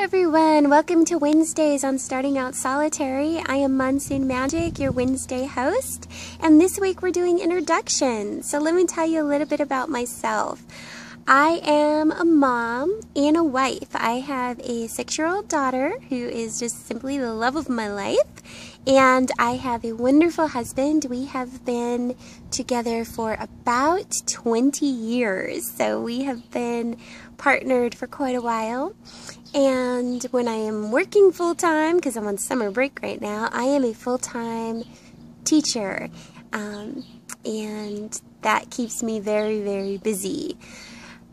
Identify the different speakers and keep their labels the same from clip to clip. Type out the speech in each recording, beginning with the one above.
Speaker 1: everyone. Welcome to Wednesdays on Starting Out Solitary. I am Monsoon Magick, your Wednesday host, and this week we're doing introductions. So let me tell you a little bit about myself. I am a mom and a wife. I have a six-year-old daughter who is just simply the love of my life, and I have a wonderful husband. We have been together for about 20 years, so we have been partnered for quite a while. And when I am working full time, because I'm on summer break right now, I am a full time teacher. Um, and that keeps me very, very busy.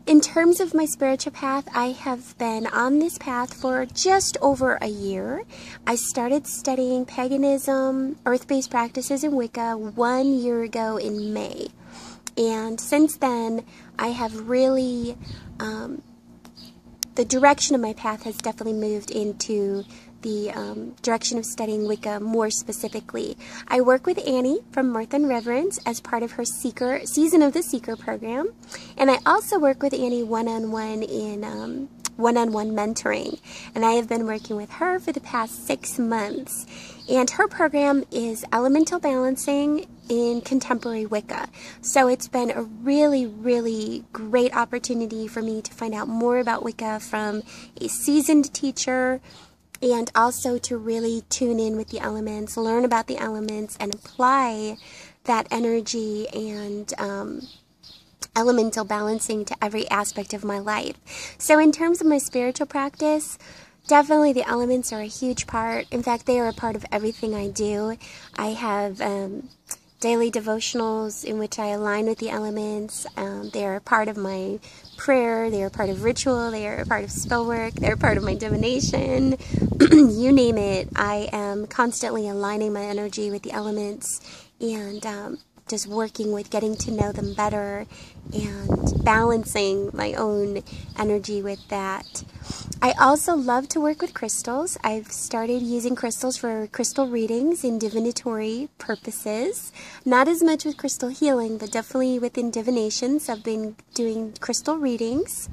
Speaker 1: In terms of my spiritual path, I have been on this path for just over a year. I started studying paganism, earth based practices, and Wicca one year ago in May. And since then, I have really um, the direction of my path has definitely moved into the um, direction of studying Wicca more specifically. I work with Annie from Mirth and Reverence as part of her Seeker Season of the Seeker program, and I also work with Annie one-on-one in um, one-on-one mentoring, and I have been working with her for the past six months. And her program is Elemental Balancing in contemporary Wicca. So it's been a really, really great opportunity for me to find out more about Wicca from a seasoned teacher and also to really tune in with the elements, learn about the elements, and apply that energy and um, elemental balancing to every aspect of my life. So, in terms of my spiritual practice, definitely the elements are a huge part. In fact, they are a part of everything I do. I have um, daily devotionals in which I align with the elements. Um, they are a part of my prayer, they are part of ritual, they are a part of spell work, they're part of my divination. you name it. I am constantly aligning my energy with the elements and um, just working with getting to know them better and balancing my own energy with that. I also love to work with crystals. I've started using crystals for crystal readings in divinatory purposes. Not as much with crystal healing, but definitely within divinations. I've been doing crystal readings.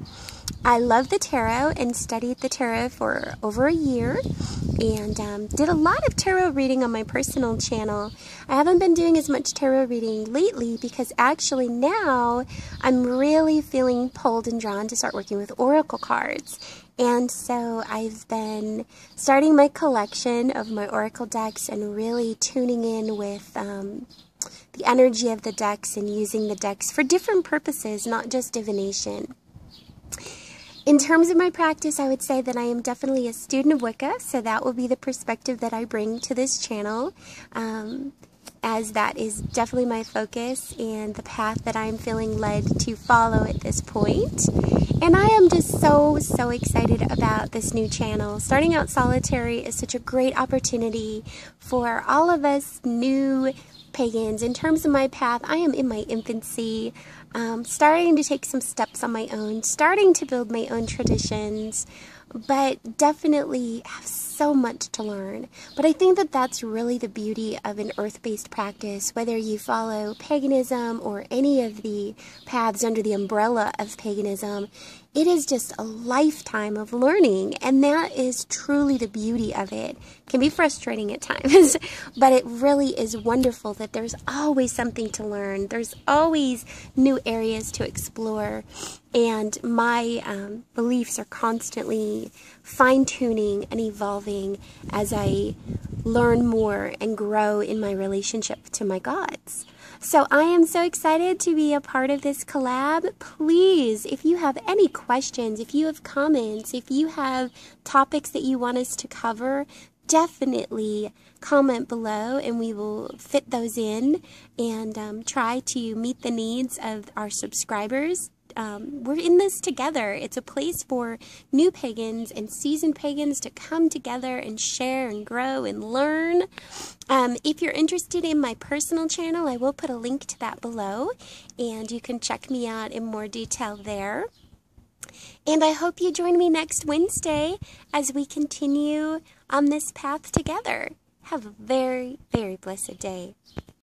Speaker 1: I love the tarot and studied the tarot for over a year and um, did a lot of tarot reading on my personal channel. I haven't been doing as much tarot reading lately because actually now I'm really feeling pulled and drawn to start working with oracle cards. And so I've been starting my collection of my oracle decks and really tuning in with um, the energy of the decks and using the decks for different purposes, not just divination. In terms of my practice, I would say that I am definitely a student of Wicca, so that will be the perspective that I bring to this channel, um, as that is definitely my focus and the path that I'm feeling led to follow at this point. And I am just so, so excited about this new channel. Starting out solitary is such a great opportunity for all of us new pagans. In terms of my path, I am in my infancy, um, starting to take some steps on my own, starting to build my own traditions, but definitely have so much to learn. But I think that that's really the beauty of an earth based practice, whether you follow paganism or any of the paths under the umbrella of paganism. It is just a lifetime of learning, and that is truly the beauty of it. it can be frustrating at times, but it really is wonderful that there's always something to learn. There's always new areas to explore, and my um, beliefs are constantly fine tuning and evolving as I learn more and grow in my relationship to my gods. So I am so excited to be a part of this collab. Please, if you have any questions, if you have comments, if you have topics that you want us to cover, definitely comment below and we will fit those in and um, try to meet the needs of our subscribers um, we're in this together. It's a place for new pagans and seasoned pagans to come together and share and grow and learn. Um, if you're interested in my personal channel, I will put a link to that below, and you can check me out in more detail there. And I hope you join me next Wednesday as we continue on this path together. Have a very, very blessed day.